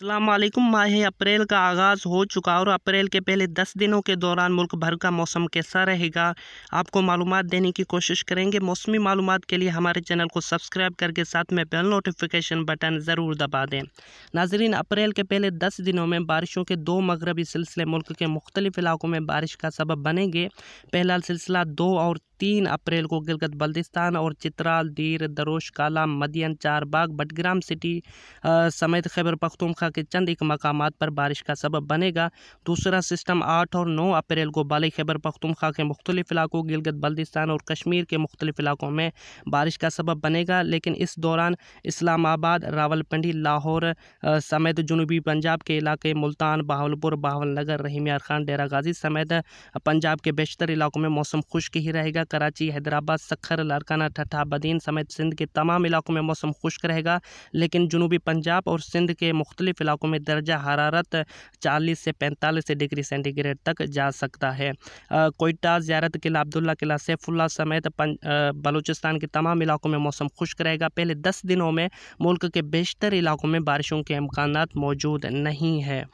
अल्लाम माह अप्रैल का आगाज़ हो चुका और अप्रैल के पहले दस दिनों के दौरान मुल्क भर का मौसम कैसा रहेगा, आपको मालूम देने की कोशिश करेंगे। मौसमी मालूम के लिए हमारे चैनल को सब्सक्राइब करके साथ में बेल नोटिफिकेशन बटन ज़रूर दबा दें। नाजरीन, अप्रैल के पहले दस दिनों में बारिशों के दो मगरबी सिलसिले मुल्क के मुख्तलिफ़ इलाकों में बारिश का सबब बनेंगे। पहला सिलसिला दो और तीन अप्रैल को गिलगत बल्दिस्तान और चित्राल, दीर, दरोश काला मदियन, चारबाग, बटग्राम सिटी समेत खैबर पख्तूनखा के चंद एक मकाम पर बारिश का सबब बनेगा। दूसरा सिस्टम आठ और नौ अप्रैल को बाली खैबर पख्तूनखा के मुख्तलिफ़ इलाकों, गिलगत बल्दिस्तान और कश्मीर के मुख्तलिफ़ इलाकों में बारिश का सबब बनेगा। लेकिन इस दौरान इस्लामाबाद, रावलपिंडी, लाहौर समेत जनूबी पंजाब के इलाके मुल्तान, बहावलपुर बहावलनगर रहीम यार खान, डेरा गाजी समेत पंजाब के बेशतर इलाकों में मौसम खुश्क ही रहेगा। कराची, हैदराबाद, सखर, लारकाना ठट्ठा बदीन समेत सिंध के तमाम इलाकों में मौसम खुश्क रहेगा। लेकिन जनूबी पंजाब और सिंध के मुख्तलिफ़ इलाकों में दर्जा हरारत चालीस से पैंतालीस डिग्री सेंटीग्रेड तक जा सकता है। कोयटा, ज्यारत किला, अब्दुल्ला किला, सैफुल्ला समेत बलूचिस्तान के तमाम इलाकों में मौसम खुश्क रहेगा। पहले दस दिनों में मुल्क के बेशतर इलाकों में बारिशों के इम्कान मौजूद नहीं है।